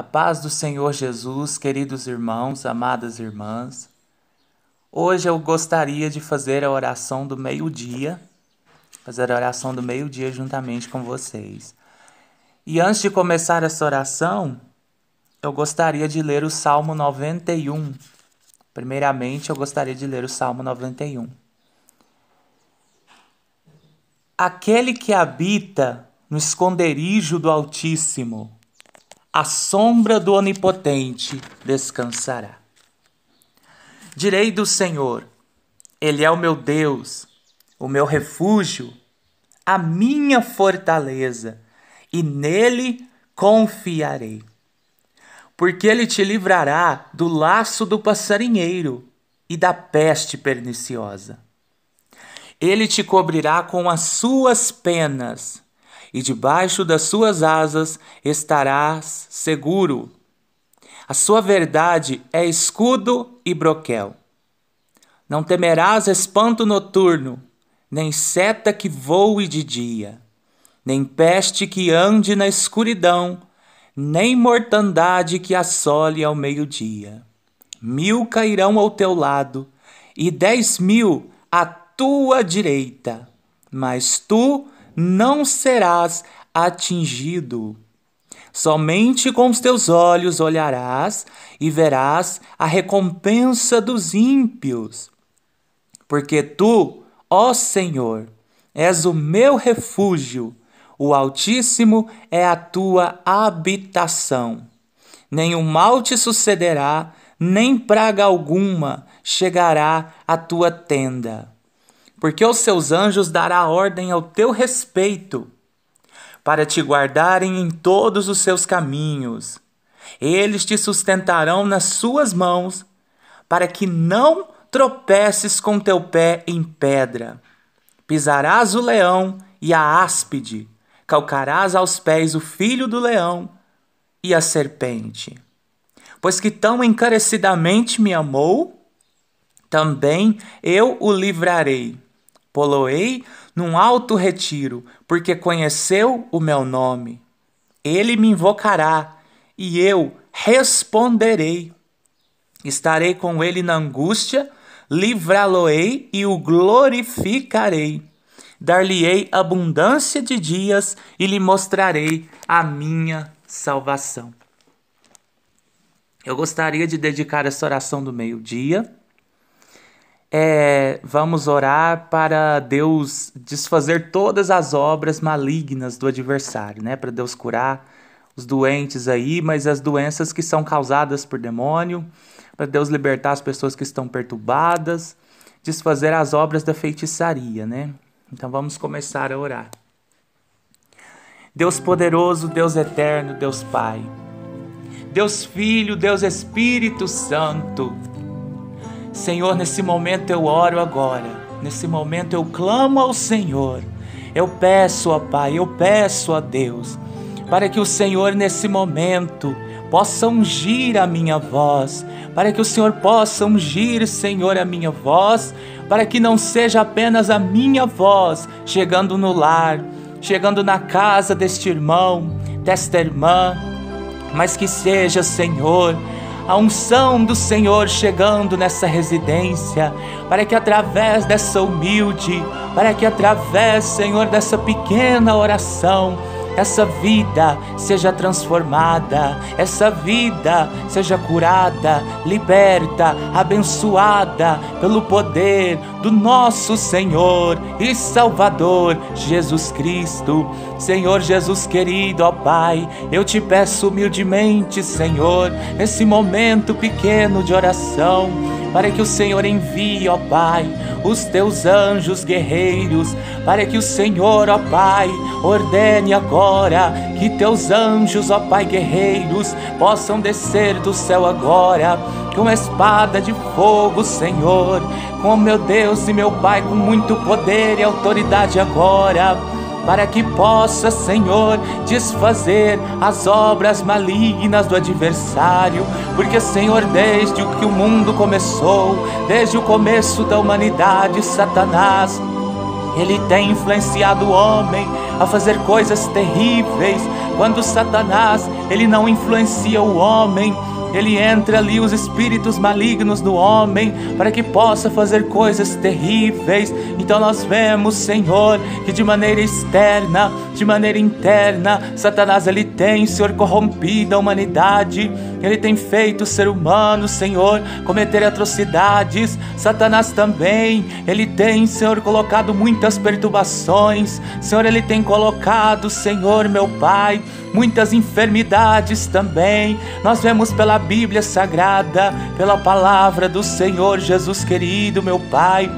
A paz do Senhor Jesus, queridos irmãos, amadas irmãs. Hoje eu gostaria de fazer a oração do meio-dia, fazer a oração do meio-dia juntamente com vocês. E antes de começar essa oração, eu gostaria de ler o Salmo 91. Primeiramente, eu gostaria de ler o Salmo 91. Aquele que habita no esconderijo do Altíssimo, a sombra do Onipotente descansará. Direi do Senhor, Ele é o meu Deus, o meu refúgio, a minha fortaleza, e nele confiarei. Porque Ele te livrará do laço do passarinheiro e da peste perniciosa. Ele te cobrirá com as suas penas e debaixo das suas asas estarás seguro. A sua verdade é escudo e broquel. Não temerás espanto noturno, nem seta que voe de dia, nem peste que ande na escuridão, nem mortandade que assole ao meio-dia. Mil cairão ao teu lado, e dez mil à tua direita, mas tu não serás atingido. Somente com os teus olhos olharás e verás a recompensa dos ímpios. Porque tu, ó Senhor, és o meu refúgio, o Altíssimo é a tua habitação. Nenhum mal te sucederá, nem praga alguma chegará à tua tenda porque aos seus anjos dará ordem ao teu respeito, para te guardarem em todos os seus caminhos. Eles te sustentarão nas suas mãos, para que não tropeces com teu pé em pedra. Pisarás o leão e a áspide, calcarás aos pés o filho do leão e a serpente. Pois que tão encarecidamente me amou, também eu o livrarei Poloei num alto retiro, porque conheceu o meu nome. Ele me invocará e eu responderei. Estarei com ele na angústia, livrá-lo-ei e o glorificarei. Dar-lhe-ei abundância de dias e lhe mostrarei a minha salvação. Eu gostaria de dedicar essa oração do meio-dia é, vamos orar para Deus desfazer todas as obras malignas do adversário, né? Para Deus curar os doentes aí, mas as doenças que são causadas por demônio, para Deus libertar as pessoas que estão perturbadas, desfazer as obras da feitiçaria, né? Então vamos começar a orar. Deus poderoso, Deus eterno, Deus Pai, Deus Filho, Deus Espírito Santo, Senhor, nesse momento eu oro agora. Nesse momento eu clamo ao Senhor. Eu peço, ó Pai, eu peço a Deus, para que o Senhor nesse momento possa ungir a minha voz, para que o Senhor possa ungir, Senhor, a minha voz, para que não seja apenas a minha voz chegando no lar, chegando na casa deste irmão, desta irmã, mas que seja, Senhor, a unção do Senhor chegando nessa residência, para que através dessa humilde, para que através, Senhor, dessa pequena oração, essa vida seja transformada, essa vida seja curada, liberta, abençoada pelo poder do nosso Senhor e Salvador Jesus Cristo. Senhor Jesus querido, ó Pai, eu te peço humildemente, Senhor, nesse momento pequeno de oração, para que o Senhor envie, ó Pai, os teus anjos guerreiros, para que o Senhor, ó Pai, ordene agora que teus anjos, ó Pai guerreiros, possam descer do céu agora com espada de fogo, Senhor, com meu Deus e meu Pai, com muito poder e autoridade agora para que possa, Senhor, desfazer as obras malignas do adversário, porque, Senhor, desde que o mundo começou, desde o começo da humanidade, Satanás, ele tem influenciado o homem a fazer coisas terríveis, quando Satanás, ele não influencia o homem, ele entra ali os espíritos malignos do homem para que possa fazer coisas terríveis. Então nós vemos, Senhor, que de maneira externa, de maneira interna, Satanás ele tem, Senhor, corrompido a humanidade. Ele tem feito o ser humano, Senhor, cometer atrocidades. Satanás também, ele tem, Senhor, colocado muitas perturbações. Senhor, ele tem colocado, Senhor, meu Pai, muitas enfermidades também. Nós vemos pela Bíblia Sagrada, pela palavra do Senhor Jesus querido, meu Pai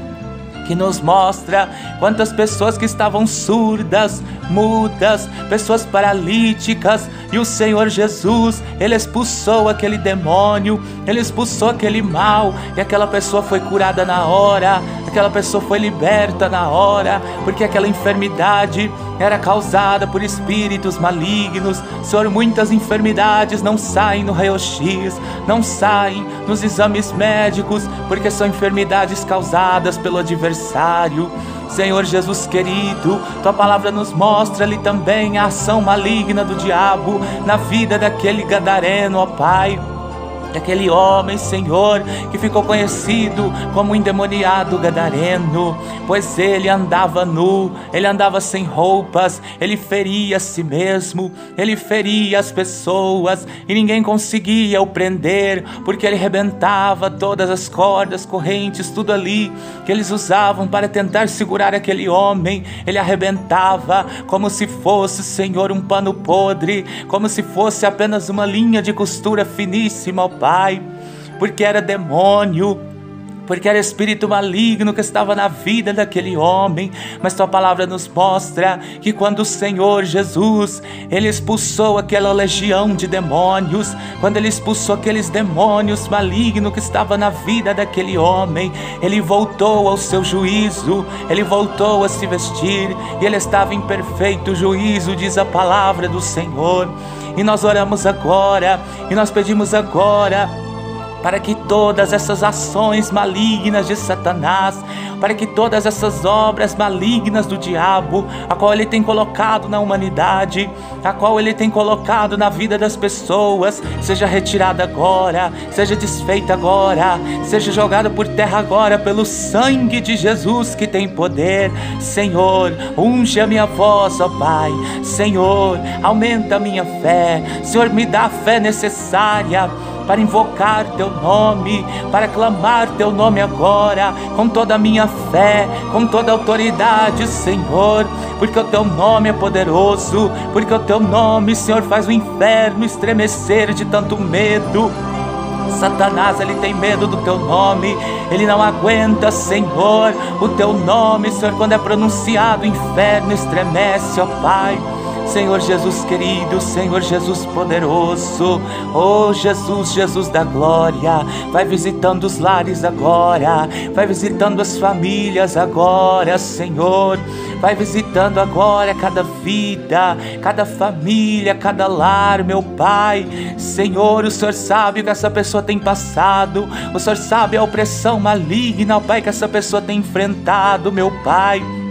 que nos mostra quantas pessoas que estavam surdas, mudas, pessoas paralíticas, e o Senhor Jesus, ele expulsou aquele demônio, ele expulsou aquele mal, e aquela pessoa foi curada na hora, aquela pessoa foi liberta na hora, porque aquela enfermidade era causada por espíritos malignos. Senhor, muitas enfermidades não saem no raio-x, não saem nos exames médicos, porque são enfermidades causadas pelo adversário. Senhor Jesus querido, tua palavra nos mostra ali também a ação maligna do diabo na vida daquele gadareno, ó Pai daquele homem, Senhor, que ficou conhecido como endemoniado gadareno, pois ele andava nu, ele andava sem roupas, ele feria a si mesmo, ele feria as pessoas e ninguém conseguia o prender, porque ele rebentava todas as cordas, correntes, tudo ali que eles usavam para tentar segurar aquele homem, ele arrebentava como se fosse, Senhor, um pano podre, como se fosse apenas uma linha de costura finíssima, Pai, porque era demônio, porque era espírito maligno que estava na vida daquele homem, mas tua palavra nos mostra que quando o Senhor Jesus, ele expulsou aquela legião de demônios, quando ele expulsou aqueles demônios malignos que estava na vida daquele homem, ele voltou ao seu juízo, ele voltou a se vestir e ele estava em perfeito juízo, diz a palavra do Senhor. E nós oramos agora, e nós pedimos agora para que todas essas ações malignas de Satanás, para que todas essas obras malignas do diabo, a qual ele tem colocado na humanidade, a qual ele tem colocado na vida das pessoas, seja retirada agora, seja desfeita agora, seja jogada por terra agora pelo sangue de Jesus que tem poder. Senhor, unge a minha voz, ó Pai. Senhor, aumenta a minha fé. Senhor, me dá a fé necessária para invocar teu nome, para clamar teu nome agora, com toda a minha fé, com toda a autoridade, Senhor, porque o teu nome é poderoso, porque o teu nome, Senhor, faz o inferno estremecer de tanto medo. Satanás, ele tem medo do teu nome, ele não aguenta, Senhor, o teu nome, Senhor, quando é pronunciado, o inferno estremece, ó Pai. Senhor Jesus querido, Senhor Jesus poderoso, oh Jesus, Jesus da glória, vai visitando os lares agora, vai visitando as famílias agora, Senhor, vai visitando agora cada vida, cada família, cada lar, meu Pai, Senhor, o Senhor sabe o que essa pessoa tem passado, o Senhor sabe a opressão maligna, Pai, que essa pessoa tem enfrentado, meu Pai.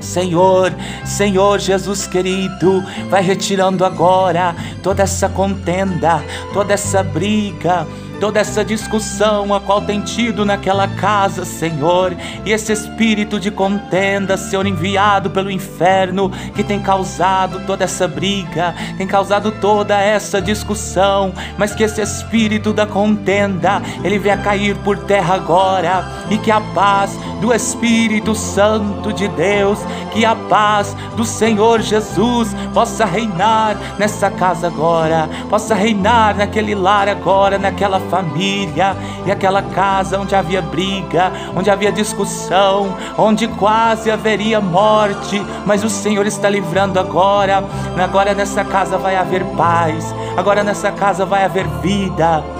Senhor, Senhor Jesus querido, vai retirando agora toda essa contenda, toda essa briga, toda essa discussão a qual tem tido naquela casa, Senhor, e esse espírito de contenda, Senhor, enviado pelo inferno, que tem causado toda essa briga, tem causado toda essa discussão, mas que esse espírito da contenda, ele venha cair por terra agora, e que a paz do Espírito Santo de Deus, que a paz do Senhor Jesus possa reinar nessa casa agora, possa reinar naquele lar agora, naquela família e aquela casa onde havia briga, onde havia discussão, onde quase haveria morte, mas o Senhor está livrando agora. Agora nessa casa vai haver paz, agora nessa casa vai haver vida.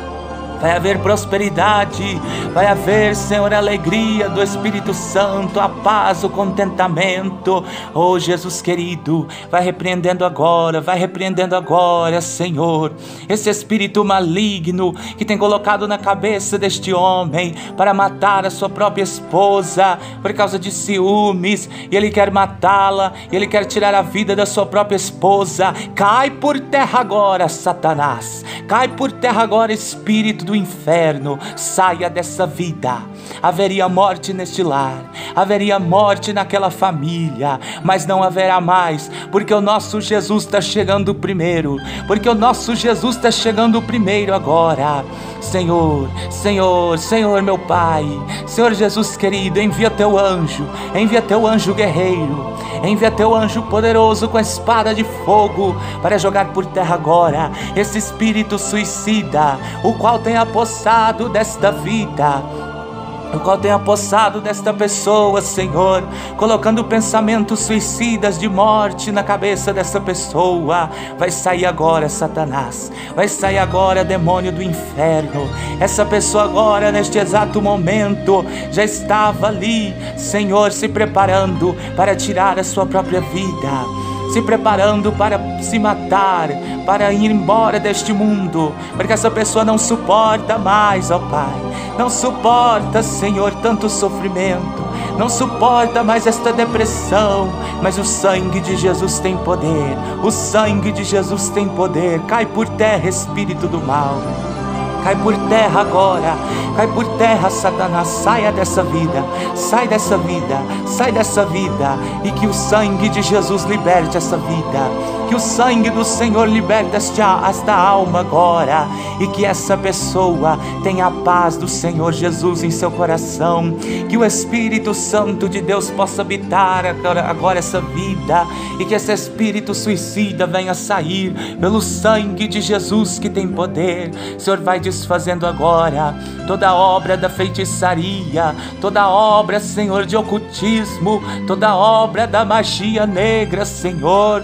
Vai haver prosperidade, vai haver, Senhor, alegria do Espírito Santo, a paz, o contentamento. Oh, Jesus querido, vai repreendendo agora, vai repreendendo agora, Senhor, esse espírito maligno que tem colocado na cabeça deste homem para matar a sua própria esposa por causa de ciúmes, e ele quer matá-la, ele quer tirar a vida da sua própria esposa. Cai por terra agora, Satanás. Cai por terra agora, espírito do inferno, saia dessa vida. Haveria morte neste lar, haveria morte naquela família, mas não haverá mais, porque o nosso Jesus está chegando primeiro, porque o nosso Jesus está chegando primeiro agora. Senhor, Senhor, Senhor, meu Pai, Senhor Jesus querido, envia teu anjo, envia teu anjo guerreiro, envia teu anjo poderoso com a espada de fogo para jogar por terra agora esse espírito suicida, o qual tem apossado desta vida o qual tem apossado desta pessoa, Senhor, colocando pensamentos suicidas de morte na cabeça dessa pessoa. Vai sair agora, Satanás, vai sair agora, demônio do inferno. Essa pessoa agora, neste exato momento, já estava ali, Senhor, se preparando para tirar a sua própria vida se preparando para se matar, para ir embora deste mundo, porque essa pessoa não suporta mais, ó Pai, não suporta, Senhor, tanto sofrimento, não suporta mais esta depressão, mas o sangue de Jesus tem poder, o sangue de Jesus tem poder, cai por terra, espírito do mal. Cai por terra agora, cai por terra, Satanás. Saia dessa vida, sai dessa vida, sai dessa vida. E que o sangue de Jesus liberte essa vida. Que o sangue do Senhor liberte esta, esta alma agora. E que essa pessoa tenha a paz do Senhor Jesus em seu coração. Que o Espírito Santo de Deus possa habitar agora, essa vida. E que esse espírito suicida venha sair pelo sangue de Jesus que tem poder. Senhor, vai desfazendo agora? Toda obra da feitiçaria, toda obra, Senhor, de ocultismo, toda obra da magia negra, Senhor.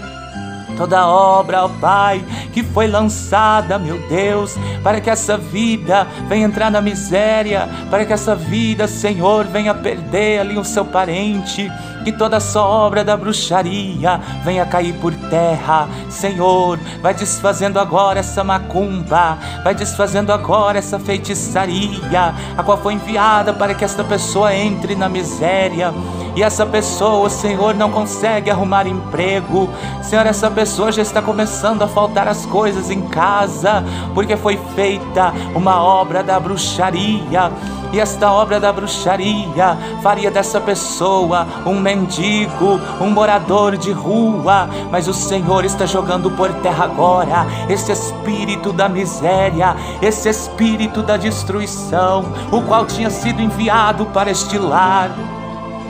Toda obra, ó Pai, que foi lançada, meu Deus, para que essa vida venha entrar na miséria, para que essa vida, Senhor, venha perder ali o seu parente, que toda essa obra da bruxaria venha cair por terra, Senhor, vai desfazendo agora essa macumba, vai desfazendo agora essa feitiçaria, a qual foi enviada para que esta pessoa entre na miséria e essa pessoa, Senhor, não consegue arrumar emprego. Senhor, essa pessoa já está começando a faltar as coisas em casa, porque foi feita uma obra da bruxaria. E esta obra da bruxaria faria dessa pessoa um mendigo, um morador de rua. Mas o Senhor está jogando por terra agora esse espírito da miséria, esse espírito da destruição, o qual tinha sido enviado para este lar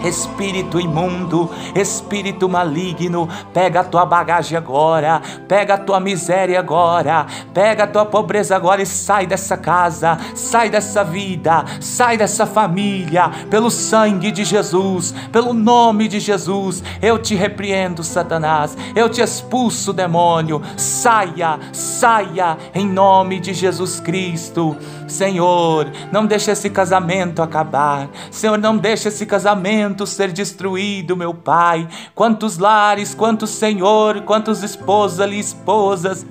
espírito imundo, espírito maligno, pega a tua bagagem agora, pega a tua miséria agora, pega a tua pobreza agora e sai dessa casa, sai dessa vida, sai dessa família, pelo sangue de Jesus, pelo nome de Jesus. Eu te repreendo, Satanás, eu te expulso, demônio. Saia, saia em nome de Jesus Cristo. Senhor, não deixe esse casamento acabar. Senhor, não deixe esse casamento ser destruído, meu Pai. Quantos lares, quantos Senhor, quantos esposas ali, esposas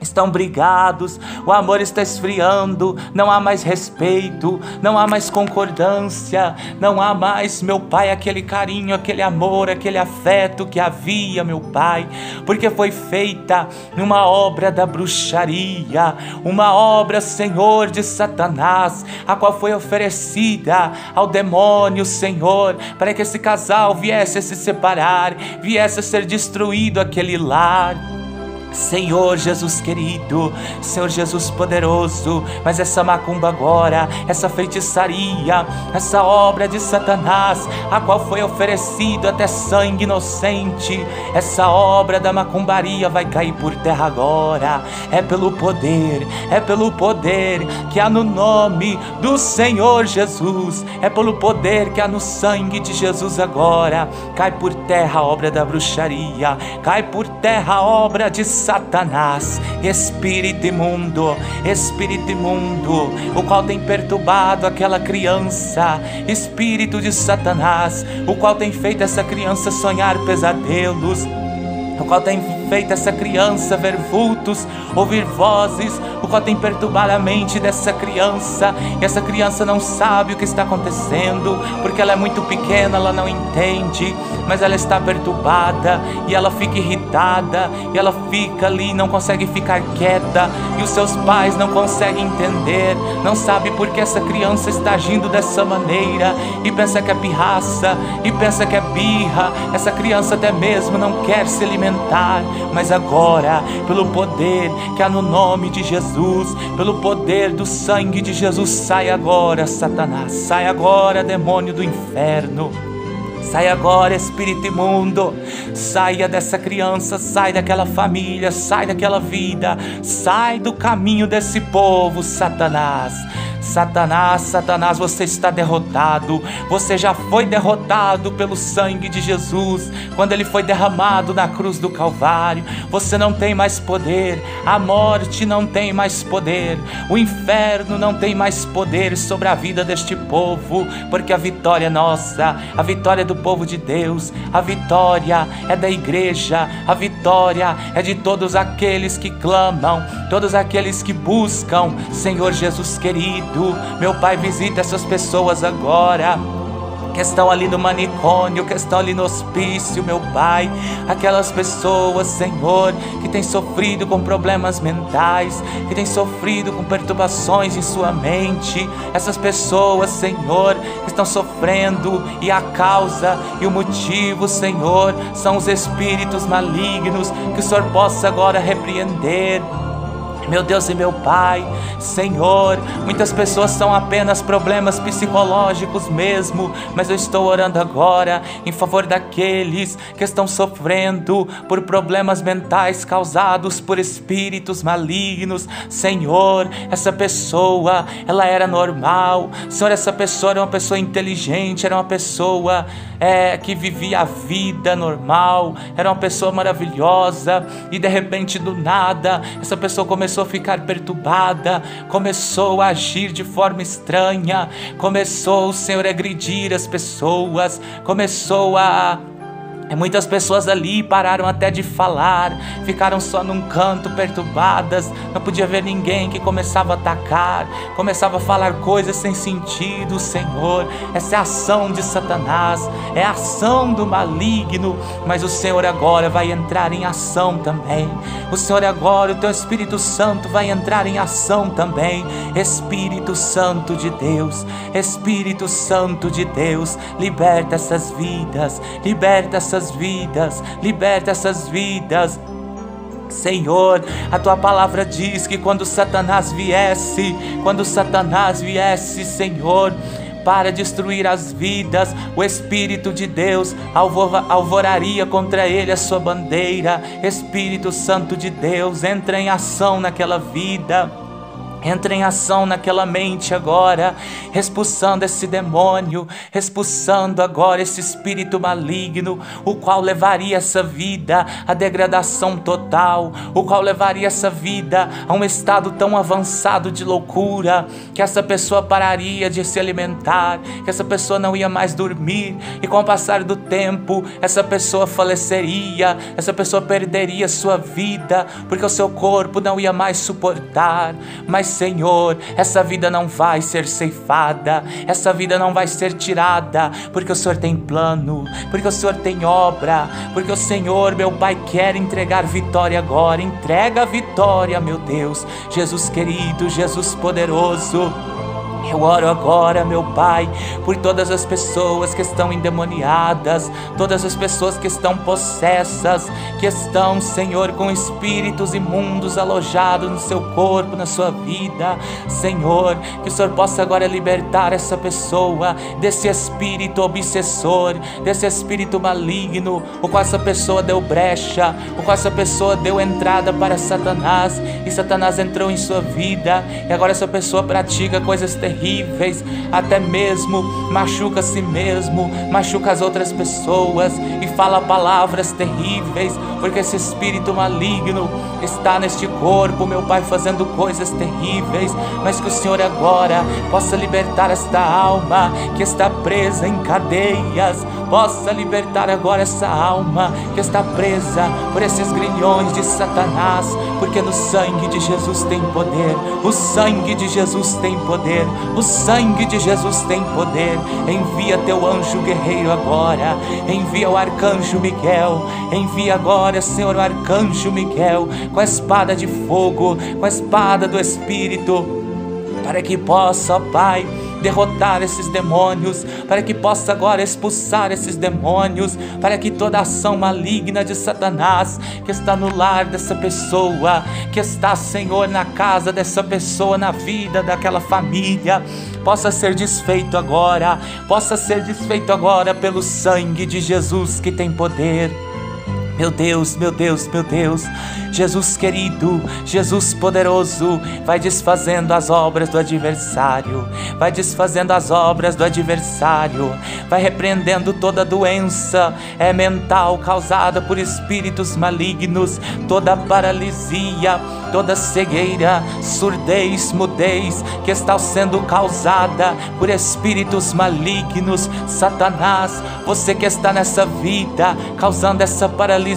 estão brigados, o amor está esfriando, não há mais respeito, não há mais concordância, não há mais, meu Pai, aquele carinho, aquele amor, aquele afeto que havia, meu Pai, porque foi feita uma obra da bruxaria, uma obra, Senhor, de Satanás, a qual foi oferecida ao demônio, Senhor, para que esse casal viesse a se separar, viesse a ser destruído aquele lar. Senhor Jesus querido, Senhor Jesus poderoso, mas essa macumba agora, essa feitiçaria, essa obra de Satanás, a qual foi oferecido até sangue inocente, essa obra da macumbaria vai cair por terra agora. É pelo poder, é pelo poder que há no nome do Senhor Jesus, é pelo poder que há no sangue de Jesus agora. Cai por terra a obra da bruxaria, cai por terra a obra de Satanás, espírito imundo, espírito imundo, o qual tem perturbado aquela criança, espírito de Satanás, o qual tem feito essa criança sonhar pesadelos, o qual tem feito essa criança ver vultos, ouvir vozes, o qual tem perturbado a mente dessa criança. E essa criança não sabe o que está acontecendo, porque ela é muito pequena, ela não entende, mas ela está perturbada e ela fica irritada e ela fica ali, não consegue ficar quieta e os seus pais não conseguem entender, não sabe por que essa criança está agindo dessa maneira e pensa que é pirraça e pensa que é birra. Essa criança até mesmo não quer se alimentar, mas agora, pelo poder que há no nome de Jesus, pelo poder do sangue de Jesus, sai agora, Satanás, sai agora, demônio do inferno. Sai agora, espírito imundo. Saia dessa criança, sai daquela família, sai daquela vida, sai do caminho desse povo, Satanás. Satanás, Satanás, você está derrotado. Você já foi derrotado pelo sangue de Jesus, quando ele foi derramado na cruz do Calvário. Você não tem mais poder, a morte não tem mais poder, o inferno não tem mais poder sobre a vida deste povo, porque a vitória é nossa, a vitória é do povo de Deus, a vitória é da igreja, a vitória é de todos aqueles que clamam, todos aqueles que buscam, Senhor Jesus querido meu Pai, visita essas pessoas agora que estão ali no manicômio, que estão ali no hospício, meu Pai. Aquelas pessoas, Senhor, que têm sofrido com problemas mentais, que têm sofrido com perturbações em sua mente. Essas pessoas, Senhor, que estão sofrendo e a causa e o motivo, Senhor, são os espíritos malignos que o Senhor possa agora repreender meu Deus e meu Pai, Senhor, muitas pessoas são apenas problemas psicológicos mesmo, mas eu estou orando agora em favor daqueles que estão sofrendo por problemas mentais causados por espíritos malignos. Senhor, essa pessoa, ela era normal. Senhor, essa pessoa era uma pessoa inteligente, era uma pessoa é, que vivia a vida normal, era uma pessoa maravilhosa e de repente do nada essa pessoa começou a ficar perturbada, começou a agir de forma estranha, começou, o Senhor, a agredir as pessoas, começou a e muitas pessoas ali pararam até de falar, ficaram só num canto perturbadas, não podia ver ninguém que começava a atacar, começava a falar coisas sem sentido, Senhor. Essa é a ação de Satanás, é a ação do maligno, mas o Senhor agora vai entrar em ação também. O Senhor agora, o teu Espírito Santo vai entrar em ação também. Espírito Santo de Deus, Espírito Santo de Deus, liberta essas vidas, liberta essas essas vidas, liberta essas vidas. Senhor, a tua palavra diz que quando Satanás viesse, quando Satanás viesse, Senhor, para destruir as vidas, o Espírito de Deus alvoraria contra ele a sua bandeira. Espírito Santo de Deus, entra em ação naquela vida. Entra em ação naquela mente agora, expulsando esse demônio, expulsando agora esse espírito maligno, o qual levaria essa vida à degradação total, o qual levaria essa vida a um estado tão avançado de loucura, que essa pessoa pararia de se alimentar, que essa pessoa não ia mais dormir, e com o passar do tempo, essa pessoa faleceria, essa pessoa perderia sua vida, porque o seu corpo não ia mais suportar, mas Senhor, essa vida não vai ser ceifada, essa vida não vai ser tirada, porque o Senhor tem plano, porque o Senhor tem obra, porque o Senhor, meu Pai, quer entregar vitória agora. Entrega a vitória, meu Deus, Jesus querido, Jesus poderoso. Eu oro agora, meu Pai, por todas as pessoas que estão endemoniadas, todas as pessoas que estão possessas, que estão, Senhor, com espíritos imundos alojados no seu corpo, na sua vida. Senhor, que o Senhor possa agora libertar essa pessoa desse espírito obsessor, desse espírito maligno, o qual essa pessoa deu brecha, o qual essa pessoa deu entrada para Satanás, e Satanás entrou em sua vida, e agora essa pessoa pratica coisas terríveis terríveis, até mesmo machuca a si mesmo, machuca as outras pessoas e fala palavras terríveis, porque esse espírito maligno está neste corpo, meu Pai, fazendo coisas terríveis, mas que o Senhor agora possa libertar esta alma que está presa em cadeias, possa libertar agora essa alma que está presa por esses grilhões de Satanás, porque no sangue de Jesus tem poder, o sangue de Jesus tem poder, o sangue de Jesus tem poder. Envia teu anjo guerreiro agora, envia o arcanjo Miguel, envia agora, Senhor, o arcanjo Miguel, com a espada de fogo, com a espada do Espírito, para que possa, Pai, derrotar esses demônios, para que possa agora expulsar esses demônios, para que toda ação maligna de Satanás que está no lar dessa pessoa, que está, Senhor, na casa dessa pessoa, na vida daquela família, possa ser desfeito agora, possa ser desfeito agora pelo sangue de Jesus que tem poder. Meu Deus, meu Deus, meu Deus, Jesus querido, Jesus poderoso, vai desfazendo as obras do adversário, vai desfazendo as obras do adversário, vai repreendendo toda doença é mental causada por espíritos malignos, toda paralisia, toda cegueira, surdez, mudez que está sendo causada por espíritos malignos, Satanás, você que está nessa vida causando essa paralisia,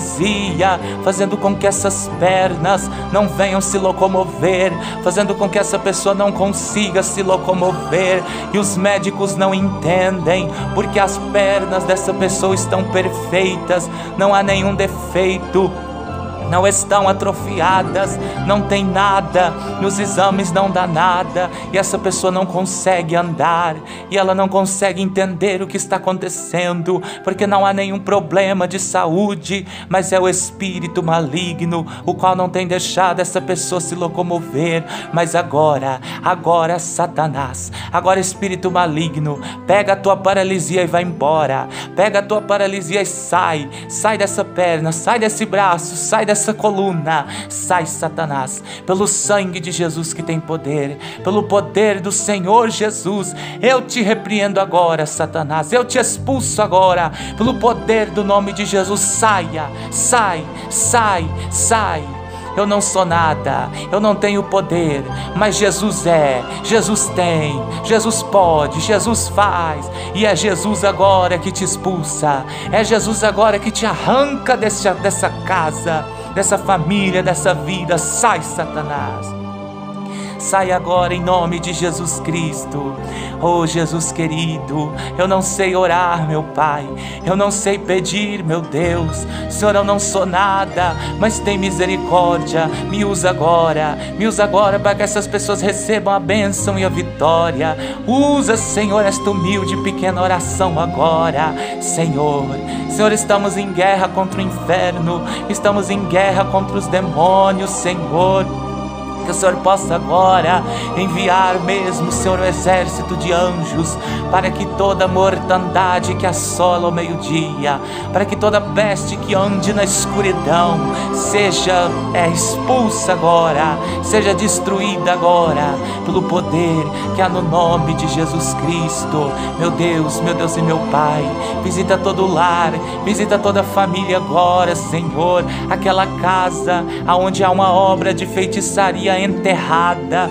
fazendo com que essas pernas não venham se locomover, fazendo com que essa pessoa não consiga se locomover e os médicos não entendem, porque as pernas dessa pessoa estão perfeitas, não há nenhum defeito não estão atrofiadas, não tem nada, nos exames não dá nada, e essa pessoa não consegue andar, e ela não consegue entender o que está acontecendo, porque não há nenhum problema de saúde, mas é o espírito maligno, o qual não tem deixado essa pessoa se locomover. Mas agora, agora, Satanás, agora, espírito maligno, pega a tua paralisia e vai embora, pega a tua paralisia e sai, sai dessa perna, sai desse braço, sai dessa dessa coluna. Sai, Satanás, pelo sangue de Jesus que tem poder, pelo poder do Senhor Jesus. Eu te repreendo agora, Satanás. Eu te expulso agora, pelo poder do nome de Jesus. Saia, sai, sai, sai. Eu não sou nada, eu não tenho poder, mas Jesus é, Jesus tem, Jesus pode, Jesus faz, e é Jesus agora que te expulsa, é Jesus agora que te arranca desse, dessa casa dessa família, dessa vida. Sai, Satanás. Sai agora em nome de Jesus Cristo. Oh, Jesus querido, eu não sei orar, meu Pai. Eu não sei pedir, meu Deus. Senhor, eu não sou nada, mas tem misericórdia. Me usa agora. Me usa agora para que essas pessoas recebam a bênção e a vitória. Usa, Senhor, esta humilde pequena oração agora. Senhor, Senhor, estamos em guerra contra o inferno. Estamos em guerra contra os demônios, Senhor. Que o Senhor possa agora enviar mesmo, Senhor, o exército de anjos, para que toda mortandade que assola o meio-dia, para que toda peste que ande na escuridão, seja é, expulsa agora, seja destruída agora, pelo poder que há no nome de Jesus Cristo. Meu Deus, meu Deus e meu Pai, visita todo lar, visita toda família agora, Senhor, aquela casa aonde há uma obra de feitiçaria enterrada.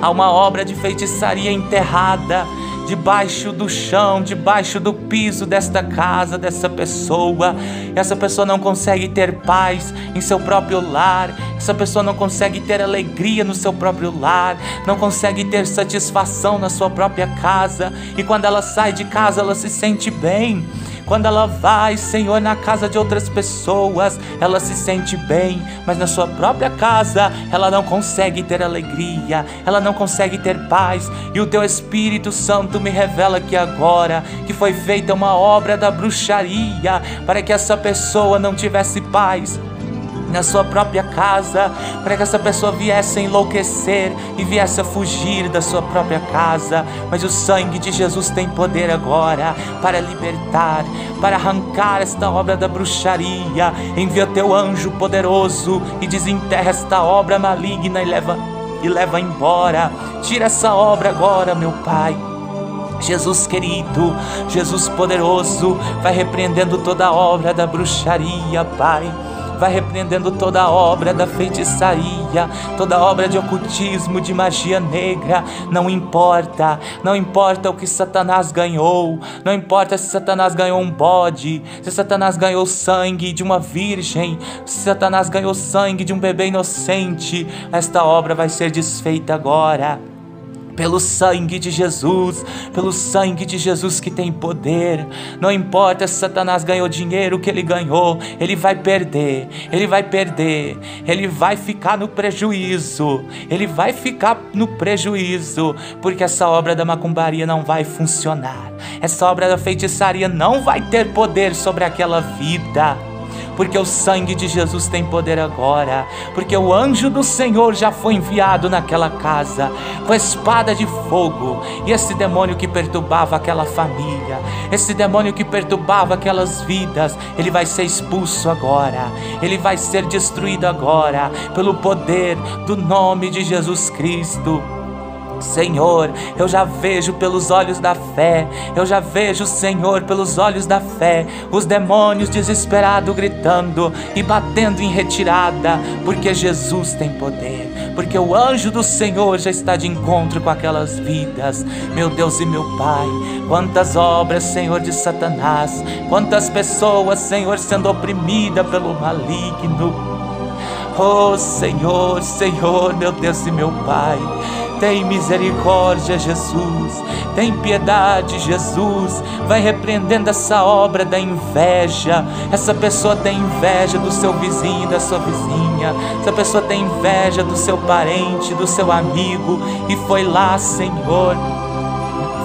Há uma obra de feitiçaria enterrada debaixo do chão, debaixo do piso desta casa, dessa pessoa. Essa pessoa não consegue ter paz em seu próprio lar, essa pessoa não consegue ter alegria no seu próprio lar, não consegue ter satisfação na sua própria casa, e quando ela sai de casa, ela se sente bem quando ela vai, Senhor, na casa de outras pessoas, ela se sente bem, mas na sua própria casa ela não consegue ter alegria, ela não consegue ter paz. E o teu Espírito Santo me revela que agora que foi feita uma obra da bruxaria para que essa pessoa não tivesse paz, na sua própria casa, para que essa pessoa viesse a enlouquecer e viesse a fugir da sua própria casa. Mas o sangue de Jesus tem poder agora para libertar, para arrancar esta obra da bruxaria. Envia teu anjo poderoso e desenterra esta obra maligna e leva e leva embora. Tira essa obra agora, meu Pai. Jesus querido, Jesus poderoso, vai repreendendo toda obra da bruxaria, Pai vai repreendendo toda obra da feitiçaria, toda obra de ocultismo, de magia negra. Não importa, não importa o que Satanás ganhou, não importa se Satanás ganhou um bode, se Satanás ganhou sangue de uma virgem, se Satanás ganhou sangue de um bebê inocente, esta obra vai ser desfeita agora pelo sangue de Jesus, pelo sangue de Jesus que tem poder. Não importa se Satanás ganhou dinheiro que ele ganhou, ele vai perder, ele vai perder, ele vai ficar no prejuízo, ele vai ficar no prejuízo, porque essa obra da macumbaria não vai funcionar, essa obra da feitiçaria não vai ter poder sobre aquela vida porque o sangue de Jesus tem poder agora, porque o anjo do Senhor já foi enviado naquela casa com a espada de fogo, e esse demônio que perturbava aquela família, esse demônio que perturbava aquelas vidas, ele vai ser expulso agora, ele vai ser destruído agora pelo poder do nome de Jesus Cristo. Senhor, eu já vejo pelos olhos da fé, eu já vejo, Senhor, pelos olhos da fé, os demônios desesperados gritando e batendo em retirada, porque Jesus tem poder, porque o anjo do Senhor já está de encontro com aquelas vidas. Meu Deus e meu Pai, quantas obras, Senhor, de Satanás, quantas pessoas, Senhor, sendo oprimidas pelo maligno. Oh Senhor, Senhor, meu Deus e meu Pai. Tem misericórdia, Jesus. Tem piedade, Jesus. Vai repreendendo essa obra da inveja. Essa pessoa tem inveja do seu vizinho, da sua vizinha. Essa pessoa tem inveja do seu parente, do seu amigo. E foi lá, Senhor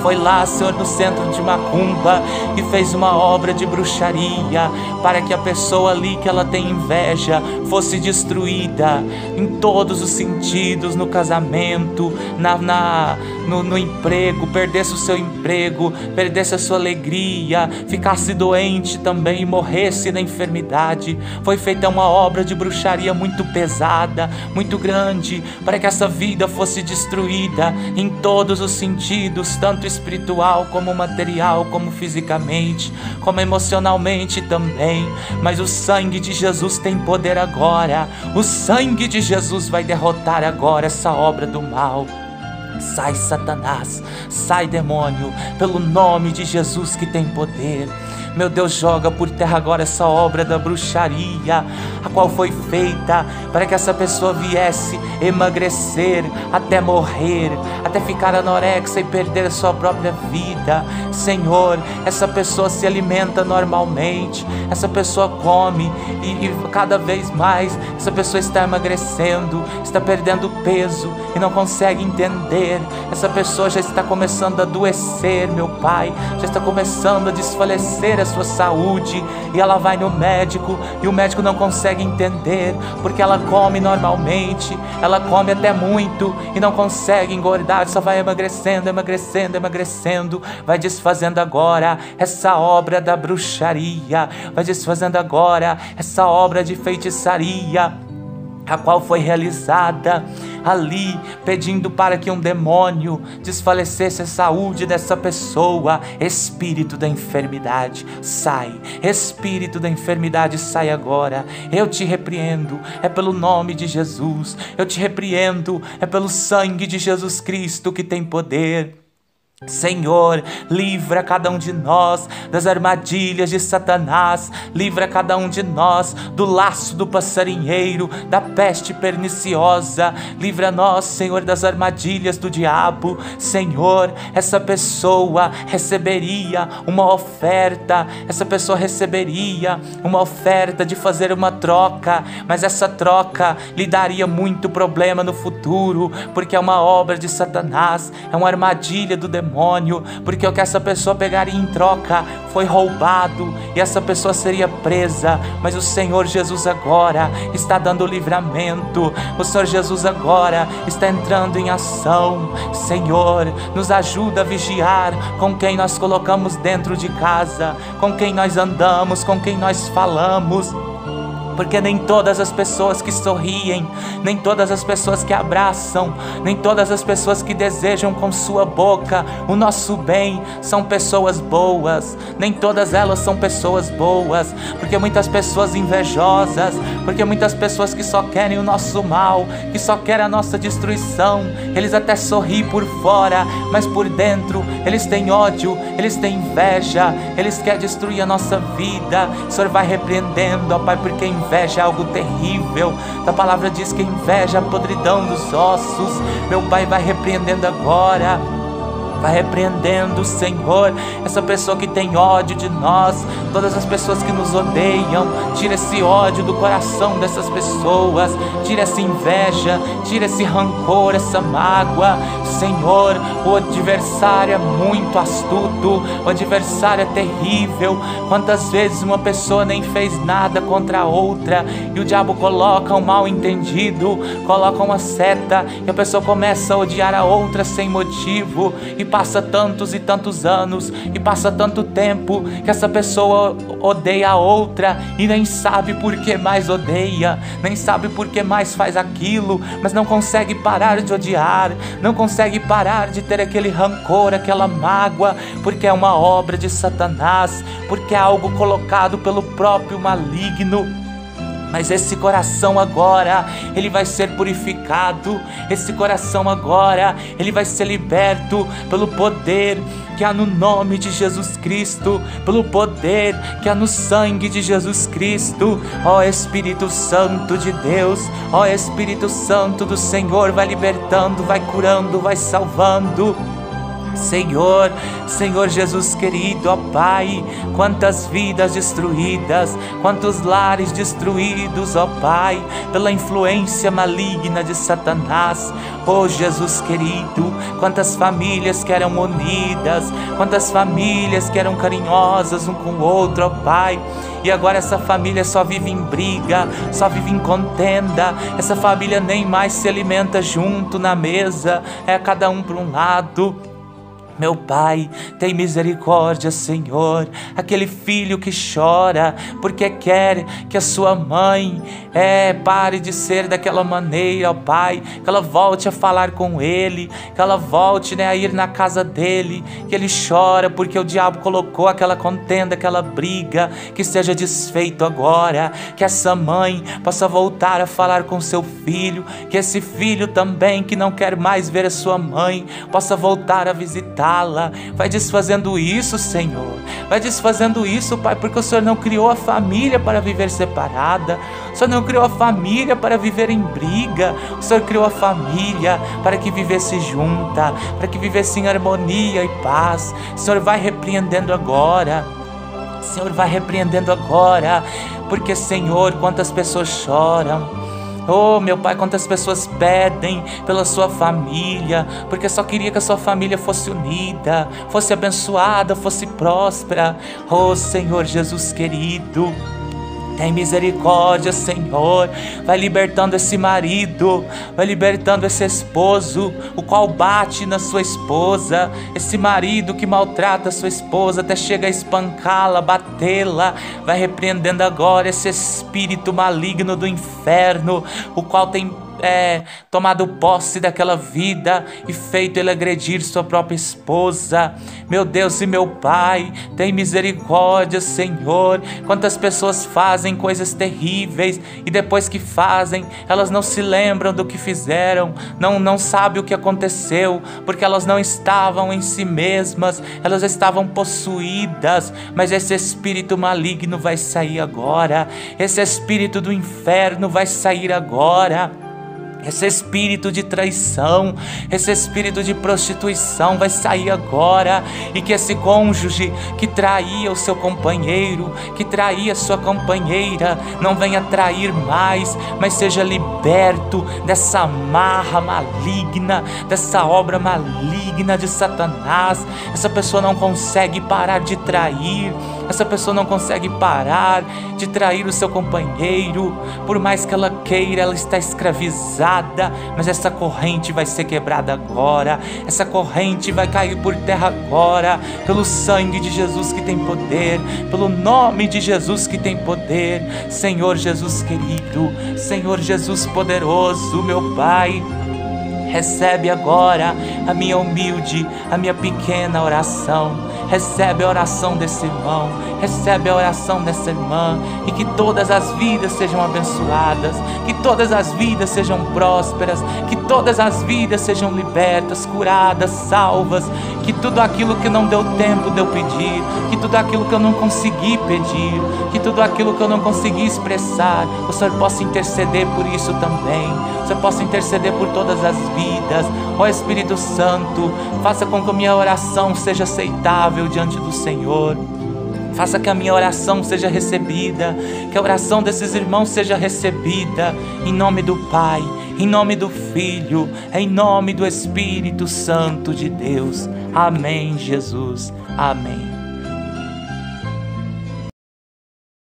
foi lá, Senhor, no centro de Macumba e fez uma obra de bruxaria para que a pessoa ali que ela tem inveja fosse destruída em todos os sentidos, no casamento, na, na no, no emprego, perdesse o seu emprego, perdesse a sua alegria, ficasse doente também, morresse na enfermidade. Foi feita uma obra de bruxaria muito pesada, muito grande, para que essa vida fosse destruída em todos os sentidos, tanto espiritual como material, como fisicamente, como emocionalmente também. Mas o sangue de Jesus tem poder agora. O sangue de Jesus vai derrotar agora essa obra do mal. Sai, Satanás, sai, demônio, pelo nome de Jesus que tem poder. Meu Deus, joga por terra agora essa obra da bruxaria, a qual foi feita para que essa pessoa viesse emagrecer até morrer, até ficar anorexa e perder a sua própria vida. Senhor, essa pessoa se alimenta normalmente, essa pessoa come e, e cada vez mais essa pessoa está emagrecendo, está perdendo peso e não consegue entender. Essa pessoa já está começando a adoecer, meu Pai, já está começando a desfalecer a sua saúde e ela vai no médico e o médico não consegue entender porque ela come normalmente, ela come até muito e não consegue engordar, só vai emagrecendo, emagrecendo, emagrecendo, vai desfazendo agora essa obra da bruxaria, vai desfazendo agora essa obra de feitiçaria a qual foi realizada ali, pedindo para que um demônio desfalecesse a saúde dessa pessoa. Espírito da enfermidade, sai. Espírito da enfermidade, sai agora. Eu te repreendo, é pelo nome de Jesus. Eu te repreendo, é pelo sangue de Jesus Cristo que tem poder. Senhor, livra cada um de nós das armadilhas de Satanás, livra cada um de nós do laço do passarinheiro, da peste perniciosa, livra nós, Senhor, das armadilhas do diabo. Senhor, essa pessoa receberia uma oferta, essa pessoa receberia uma oferta de fazer uma troca, mas essa troca lhe daria muito problema no futuro, porque é uma obra de Satanás, é uma armadilha do demônio demônio, porque o que essa pessoa pegaria em troca foi roubado e essa pessoa seria presa. Mas o Senhor Jesus agora está dando livramento, o Senhor Jesus agora está entrando em ação. Senhor, nos ajuda a vigiar com quem nós colocamos dentro de casa, com quem nós andamos, com quem nós falamos porque nem todas as pessoas que sorriem, nem todas as pessoas que abraçam, nem todas as pessoas que desejam com sua boca o nosso bem são pessoas boas, nem todas elas são pessoas boas, porque muitas pessoas invejosas, porque muitas pessoas que só querem o nosso mal, que só querem a nossa destruição, eles até sorriem por fora, mas por dentro eles têm ódio, eles têm inveja, eles querem destruir a nossa vida. O Senhor vai repreendendo, ó Pai, porque inveja é algo terrível. A palavra diz que inveja a podridão dos ossos. Meu Pai vai repreendendo agora. Vai repreendendo, Senhor, essa pessoa que tem ódio de nós, todas as pessoas que nos odeiam. Tira esse ódio do coração dessas pessoas, tira essa inveja, tira esse rancor, essa mágoa. Senhor, o adversário é muito astuto, o adversário é terrível. Quantas vezes uma pessoa nem fez nada contra a outra e o diabo coloca um mal entendido, coloca uma seta e a pessoa começa a odiar a outra sem motivo e passa tantos e tantos anos e passa tanto tempo que essa pessoa odeia a outra e nem sabe por que mais odeia, nem sabe por que mais faz aquilo, mas não consegue parar de odiar, não consegue parar de ter aquele rancor, aquela mágoa, porque é uma obra de Satanás, porque é algo colocado pelo próprio maligno. Mas esse coração agora, ele vai ser purificado. Esse coração agora, ele vai ser liberto pelo poder que há no nome de Jesus Cristo, pelo poder que há no sangue de Jesus Cristo. Ó Espírito Santo de Deus, ó Espírito Santo do Senhor, vai libertando, vai curando, vai salvando. Senhor, Senhor Jesus querido, ó Pai, quantas vidas destruídas, quantos lares destruídos, ó Pai, pela influência maligna de Satanás. Ó Jesus querido, quantas famílias que eram unidas, quantas famílias que eram carinhosas um com o outro, ó Pai. E agora essa família só vive em briga, só vive em contenda. Essa família nem mais se alimenta junto na mesa, é cada um para um lado. Meu Pai, tem misericórdia, Senhor. Aquele filho que chora porque quer que a sua mãe é, pare de ser daquela maneira, ó Pai. Que ela volte a falar com ele, que ela volte né, a ir na casa dele. Que ele chora porque o diabo colocou aquela contenda, aquela briga, que seja desfeito agora. Que essa mãe possa voltar a falar com seu filho. Que esse filho também, que não quer mais ver a sua mãe, possa voltar a visitar Vai desfazendo isso, Senhor. Vai desfazendo isso, Pai, porque o Senhor não criou a família para viver separada. O Senhor não criou a família para viver em briga. O Senhor criou a família para que vivesse junta, para que vivesse em harmonia e paz. O Senhor vai repreendendo agora. Senhor, vai repreendendo agora, porque, Senhor, quantas pessoas choram, Oh, meu Pai, quantas pessoas pedem pela sua família, porque só queria que a sua família fosse unida, fosse abençoada, fosse próspera. Oh, Senhor Jesus querido. Tem misericórdia, Senhor. Vai libertando esse marido, vai libertando esse esposo, o qual bate na sua esposa, esse marido que maltrata a sua esposa, até chega a espancá-la, batê-la. Vai repreendendo agora esse espírito maligno do inferno, o qual tem é, tomado posse daquela vida e feito ele agredir sua própria esposa. Meu Deus e meu Pai, tem misericórdia, Senhor. Quantas pessoas fazem coisas terríveis e depois que fazem, elas não se lembram do que fizeram, não, não sabem o que aconteceu, porque elas não estavam em si mesmas, elas estavam possuídas. Mas esse espírito maligno vai sair agora, esse espírito do inferno vai sair agora. Esse espírito de traição, esse espírito de prostituição vai sair agora e que esse cônjuge que traía o seu companheiro, que traía sua companheira, não venha trair mais, mas seja liberto dessa marra maligna, dessa obra maligna de Satanás. Essa pessoa não consegue parar de trair, essa pessoa não consegue parar de trair o seu companheiro, por mais que ela queira, ela está escravizada, mas essa corrente vai ser quebrada agora, essa corrente vai cair por terra agora, pelo sangue de Jesus que tem poder, pelo nome de Jesus que tem poder, Senhor Jesus querido, Senhor Jesus poderoso, meu Pai. Recebe agora a minha humilde, a minha pequena oração. Recebe a oração desse irmão, recebe a oração dessa irmã e que todas as vidas sejam abençoadas, que todas as vidas sejam prósperas, que todas as vidas sejam libertas, curadas, salvas, que tudo aquilo que não deu tempo de eu pedir, que tudo aquilo que eu não consegui pedir, que tudo aquilo que eu não consegui expressar, o Senhor possa interceder por isso também. O Senhor possa interceder por todas as vidas. Ó Espírito Santo, faça com que a minha oração seja aceitável diante do Senhor. Faça que a minha oração seja recebida, que a oração desses irmãos seja recebida, em nome do Pai, em nome do Filho, em nome do Espírito Santo de Deus. Amém, Jesus. Amém.